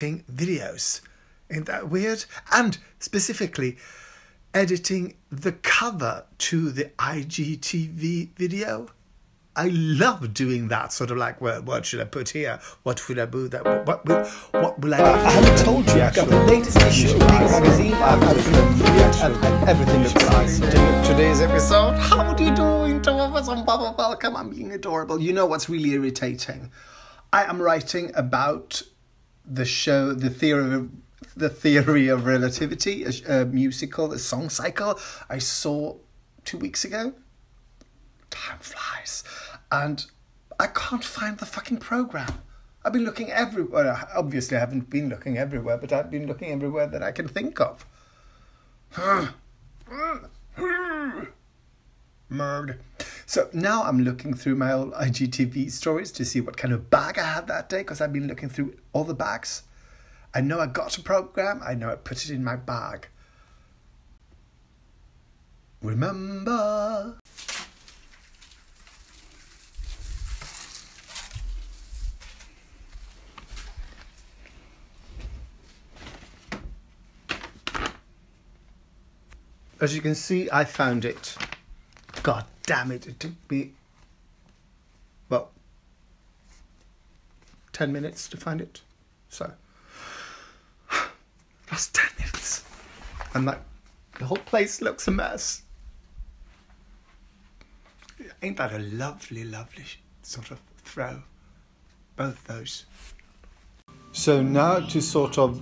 videos. Ain't that weird? And specifically, editing the cover to the IGTV video. I love doing that sort of like, well, what should I put here? What should I do? That what, what will what will I? I haven't told you. I've got the latest issue of the Magazine. I've got it and everything looks nice. Today's episode. How are you doing? Welcome. I'm being adorable. You know what's really irritating? I am writing about the show, the theory of the theory of relativity, a, a musical, a song cycle I saw two weeks ago. Time flies, and I can't find the fucking program. I've been looking everywhere. Obviously, I haven't been looking everywhere, but I've been looking everywhere that I can think of. Murd. So now I'm looking through my old IGTV stories to see what kind of bag I had that day because I've been looking through all the bags. I know I got a program, I know I put it in my bag. Remember. As you can see, I found it. God damn it, it took me, well, 10 minutes to find it. So, lost 10 minutes. And like, the whole place looks a mess. Ain't that a lovely, lovely sort of throw? Both those. So now to sort of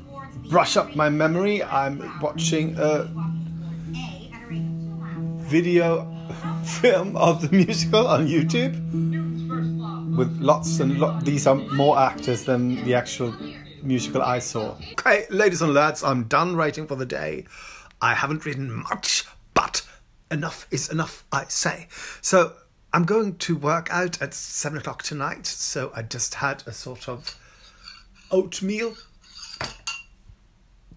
brush up my memory, I'm watching a video film of the musical on YouTube with lots and lot. These are more actors than the actual musical I saw. Okay, ladies and lads, I'm done writing for the day. I haven't written much, but enough is enough, I say. So I'm going to work out at seven o'clock tonight. So I just had a sort of oatmeal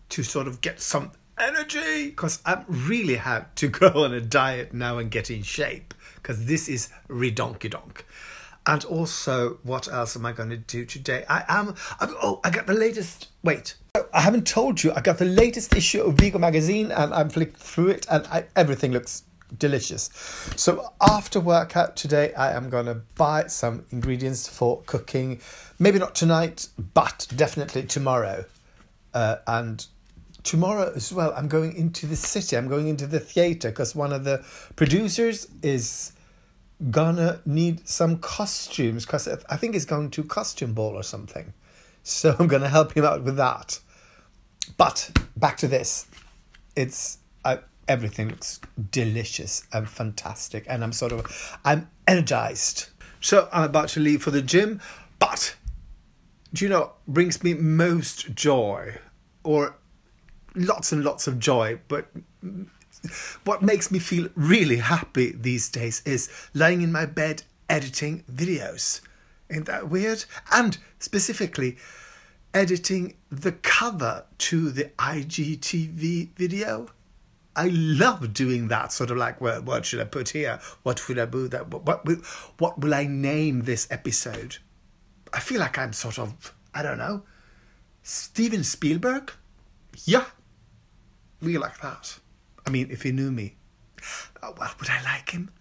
to sort of get some energy because I really had to go on a diet now and get in shape because this is redonky donk. And also, what else am I going to do today? I am. I'm, oh, I got the latest. Wait, I haven't told you. I got the latest issue of Legal Magazine, and I'm flicked through it, and I, everything looks delicious. So after workout today, I am going to buy some ingredients for cooking. Maybe not tonight, but definitely tomorrow. Uh, and tomorrow as well, I'm going into the city. I'm going into the theatre because one of the producers is gonna need some costumes because I think he's going to costume ball or something. So I'm gonna help him out with that. But back to this, it's uh, everything looks delicious and fantastic, and I'm sort of I'm energized. So I'm about to leave for the gym, but do you know brings me most joy or lots and lots of joy, but what makes me feel really happy these days is lying in my bed editing videos. Ain't that weird? And specifically, editing the cover to the IGTV video. I love doing that sort of like, well, what should I put here? What should I do? That what, will what will I name this episode? I feel like I'm sort of I don't know, Steven Spielberg. Yeah, we like that. I mean, if he knew me, oh, well, would I like him?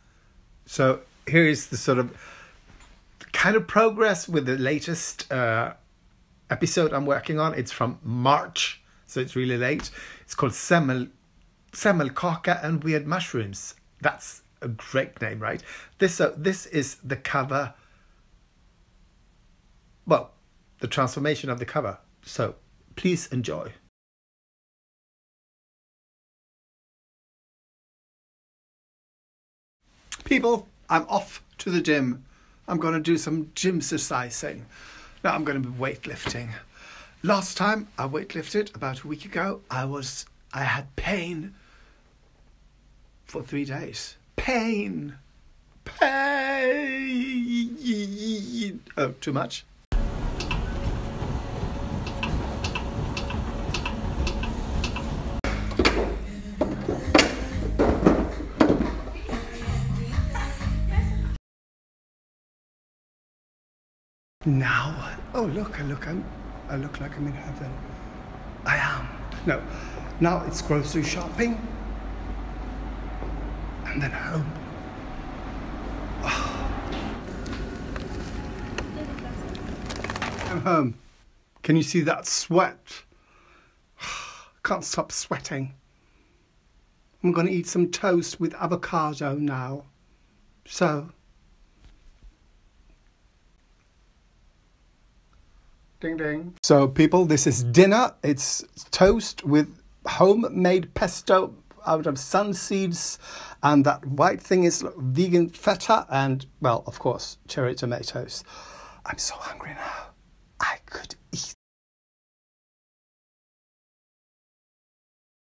So here is the sort of kind of progress with the latest uh, episode I'm working on. It's from March, so it's really late. It's called Semmel, Semmelkaka and Weird Mushrooms. That's a great name, right? This so this is the cover. Well, the transformation of the cover. So please enjoy. People, I'm off to the gym. I'm going to do some gym exercising. Now I'm going to be weightlifting. Last time I weightlifted about a week ago, I was I had pain for 3 days. Pain. Pain. Oh, too much. Now, oh look, look, I'm, I look like I'm in heaven. I am. No. Now it's grocery shopping. And then home. I'm home. Can you see that sweat? Can't stop sweating. I'm going to eat some toast with avocado now. So. Ding ding. So, people, this is dinner. It's toast with homemade pesto out of sun seeds, and that white thing is vegan feta, and, well, of course, cherry tomatoes. I'm so hungry now. I could